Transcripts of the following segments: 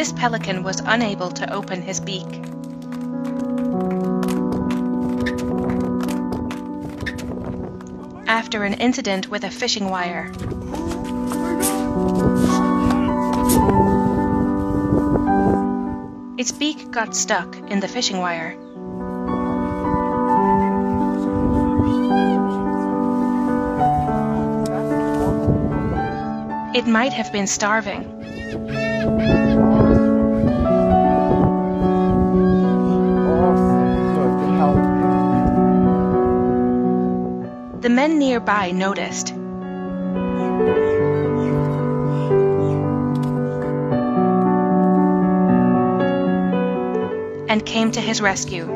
this pelican was unable to open his beak. After an incident with a fishing wire, its beak got stuck in the fishing wire. It might have been starving. The men nearby noticed. And came to his rescue.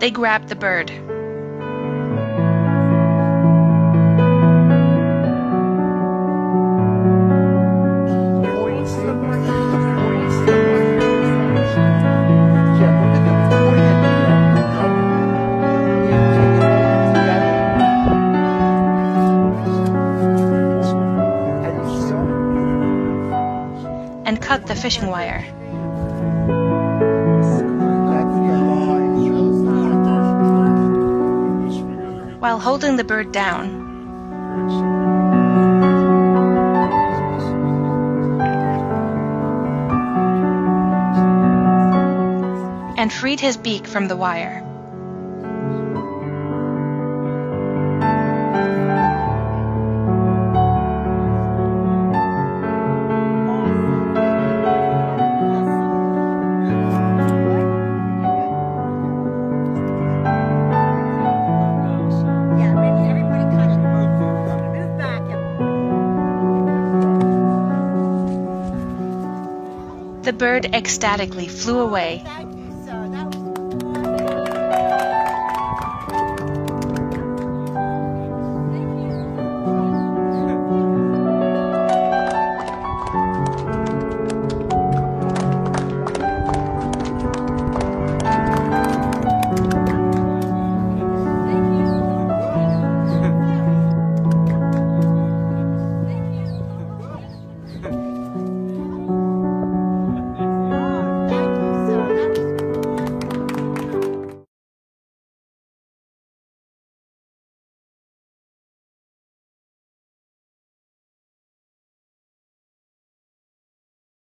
They grabbed the bird. Cut the fishing wire. While holding the bird down, and freed his beak from the wire. The bird ecstatically flew away